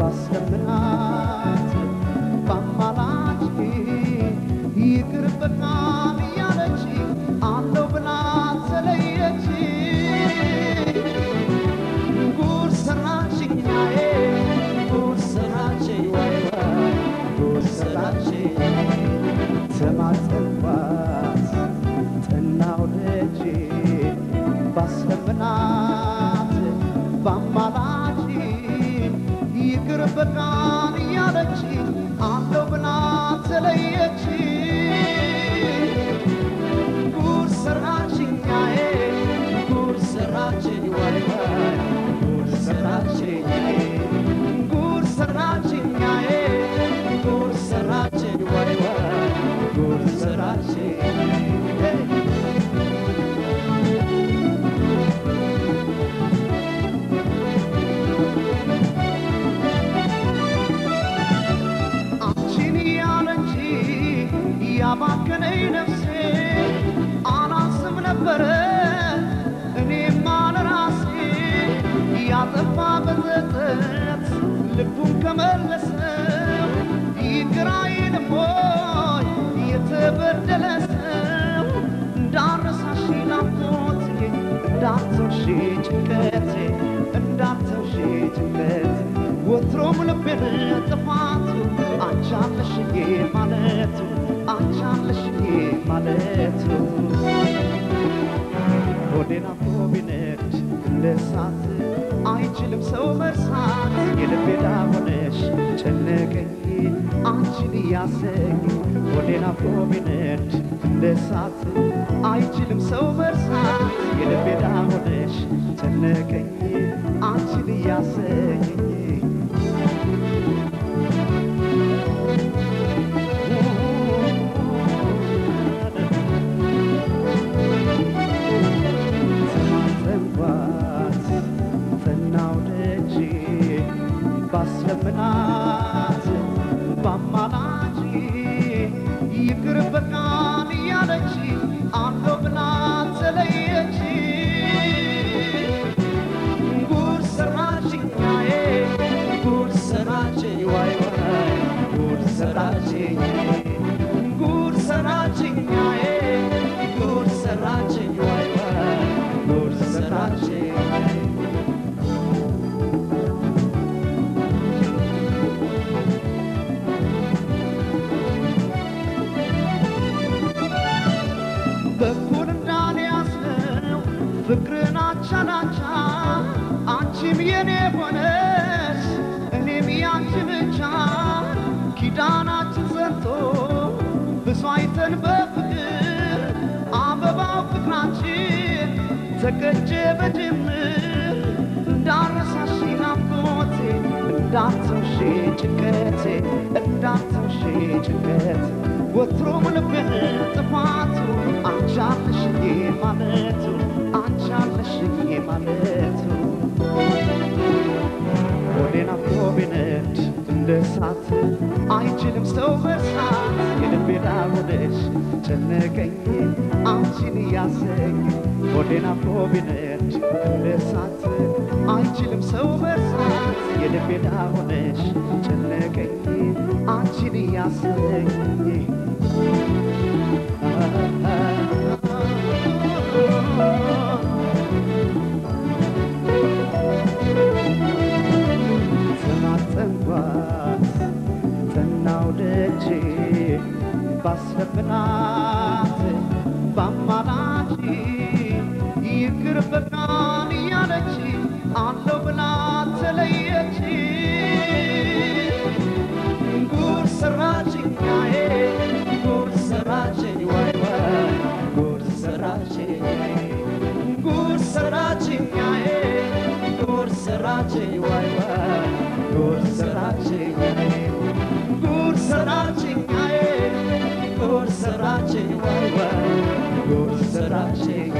pas genang በቃን እያለች አለው ብላ ተለየች። ያባከነኝ ነፍሴ አላስብ ነበረ። እኔማ ለራሴ ያጠፋ በዘጠት ልቡን ይቅር አይልም ወይ የተበደለ ሰው እንዳረሳሽ ናፍቆቴ እንዳትተውሽ ጭንቀቴ እንዳትተውሽ ጭንቀቴ። ወትሮም ልቤን ጥፋቱ አንቺ አለሽዬ ማለቱ አንቺ አለሽዬ ማለቱ ሆዴን ቢነድ እንደ እሳት አይችልም ሰው መርሳት የልቤ ዕዳ ሆነሽ ጨነቀኝ አንቺን እያሰኝ ሆዴን ቢነድ እንደ እሳት አይችልም ሰው መርሳት የልቤ ዕዳ ሆነሽ ጨነቀኝ አንቺን እያሰኝ ባስለምናት ተቀጀ በጅምር እንዳረሳሽ ናፍቆቴ እንዳትተውሽ ጭንቀቴ እንዳትተውሽ ጭንቀቴ። ወትሮም ልቤን ጥፋቱ አንቺ አለሽዬ ማለቱ አንቺ ማለቱ። አፍሮ ቢነድ እንደ እሳት አይችልም ሰው ሆነሽ ጨነቀኝ አንቺን እያሰኝ ሆዴን አፍሮ ቢነድ አይችልም ሰው መርሳት የልቤ ዕዳ ሆነሽ ጨነቀኝ። አንቺን እያሰኝ ባስለምናት ባማላች ይቅር በቃን እያለች አለው ብላ ተለየች። ጉድ ሰራችኛዬ ጉድ ሰራችኝ ዋይ ዋይ ጉድ ሰራችኝ ጉድ ሰራችኛዬ ጉድ ሰራችኝ ዋይ ዋይ ጉድ ሰራችኝ Você vai, vai, você vai.